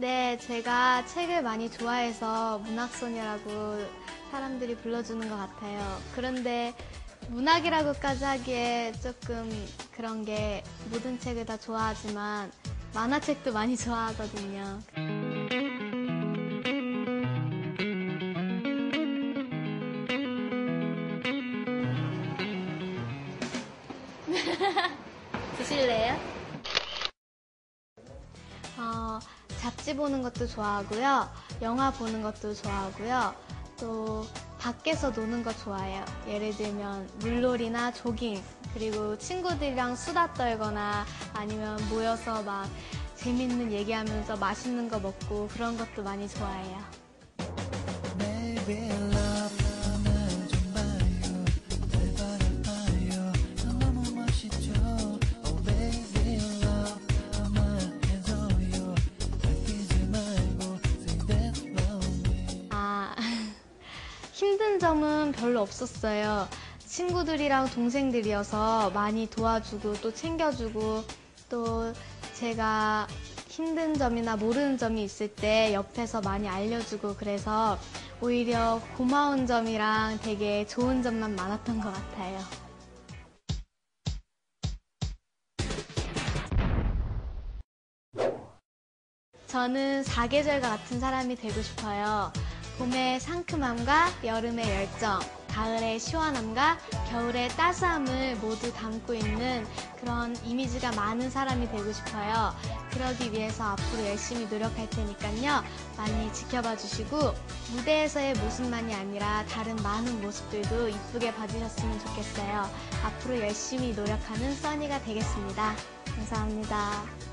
네, 제가 책을 많이 좋아해서 문학소녀라고 사람들이 불러주는 것 같아요. 그런데 문학이라고까지 하기에 조금 그런 게 모든 책을 다 좋아하지만 만화책도 많이 좋아하거든요. 드실래요? 잡지 보는 것도 좋아하고요. 영화 보는 것도 좋아하고요. 또 밖에서 노는 거 좋아해요. 예를 들면 물놀이나 조깅, 그리고 친구들이랑 수다 떨거나 아니면 모여서 막 재밌는 얘기하면서 맛있는 거 먹고 그런 것도 많이 좋아해요. 힘든 점은 별로 없었어요. 친구들이랑 동생들이어서 많이 도와주고 또 챙겨주고 또 제가 힘든 점이나 모르는 점이 있을 때 옆에서 많이 알려주고 그래서 오히려 고마운 점이랑 되게 좋은 점만 많았던 것 같아요. 저는 사계절과 같은 사람이 되고 싶어요. 봄의 상큼함과 여름의 열정, 가을의 시원함과 겨울의 따스함을 모두 담고 있는 그런 이미지가 많은 사람이 되고 싶어요. 그러기 위해서 앞으로 열심히 노력할 테니까요. 많이 지켜봐 주시고 무대에서의 모습만이 아니라 다른 많은 모습들도 이쁘게 봐주셨으면 좋겠어요. 앞으로 열심히 노력하는 써니가 되겠습니다. 감사합니다.